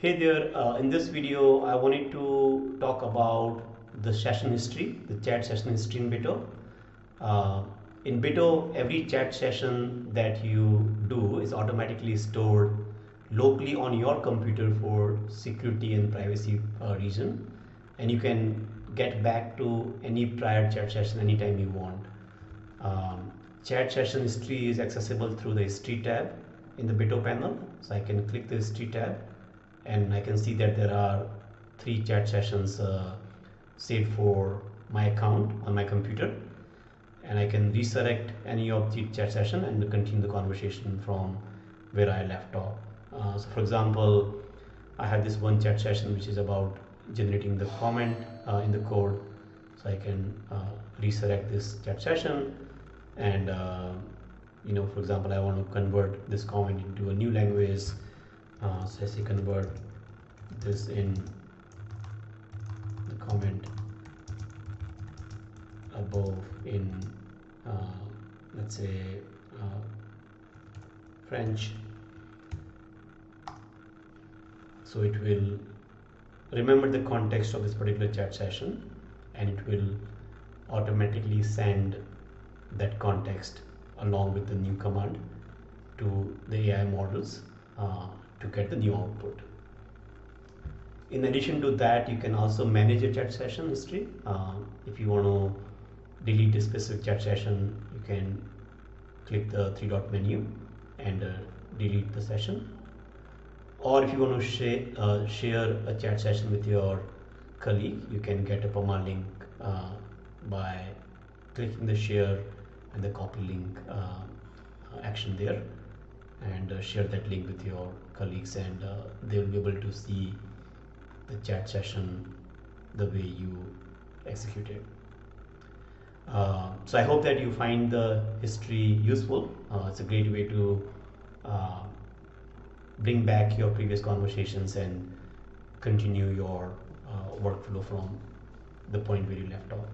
Hey there, uh, in this video I wanted to talk about the session history, the chat session history in Bito. Uh, in Bito, every chat session that you do is automatically stored locally on your computer for security and privacy uh, reason and you can get back to any prior chat session anytime you want. Um, chat session history is accessible through the history tab in the Bito panel. So I can click the history tab and I can see that there are three chat sessions uh, saved for my account on my computer and I can resurrect any of the chat session and continue the conversation from where I left off. Uh, so for example, I have this one chat session which is about generating the comment uh, in the code. So I can uh, resurrect this chat session and uh, you know for example I want to convert this comment into a new language uh, so I say convert this in the comment above in uh, let's say uh, French so it will remember the context of this particular chat session and it will automatically send that context along with the new command to the AI models uh, to get the new output. In addition to that, you can also manage a chat session history. Uh, if you want to delete a specific chat session, you can click the three dot menu and uh, delete the session. Or if you want to share, uh, share a chat session with your colleague, you can get a permalink uh, by clicking the share and the copy link uh, action there and uh, share that link with your colleagues and uh, they will be able to see the chat session the way you execute it. Uh, so I hope that you find the history useful. Uh, it's a great way to uh, bring back your previous conversations and continue your uh, workflow from the point where you left off.